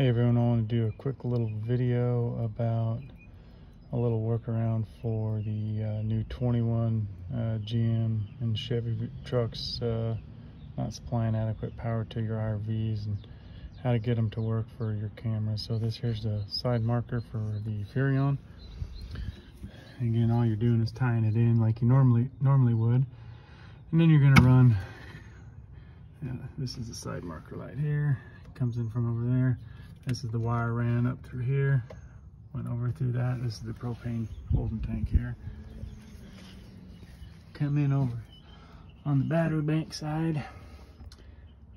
Hey everyone, I want to do a quick little video about a little workaround for the uh, new 21 uh, GM and Chevy trucks uh, not supplying adequate power to your IRVs and how to get them to work for your camera. So this here's the side marker for the Furrion. Again, all you're doing is tying it in like you normally normally would. And then you're gonna run, yeah, this is the side marker light here. It comes in from over there. This is the wire ran up through here, went over through that. This is the propane holding tank here. Come in over on the battery bank side.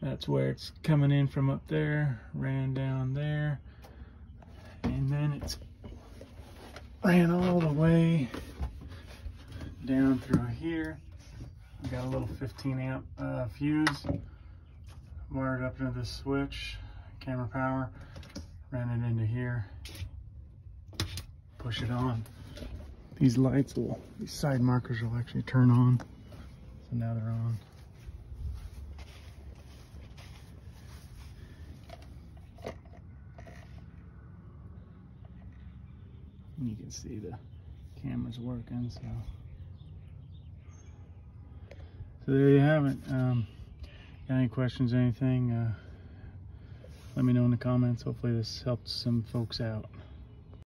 That's where it's coming in from up there, ran down there, and then it's ran all the way down through here. Got a little 15 amp uh, fuse wired up into this switch, camera power ran it into here, push it on. These lights will, these side markers will actually turn on. So now they're on. And you can see the camera's working, so. So there you have it. Um, got any questions, anything? Uh, let me know in the comments. Hopefully this helped some folks out.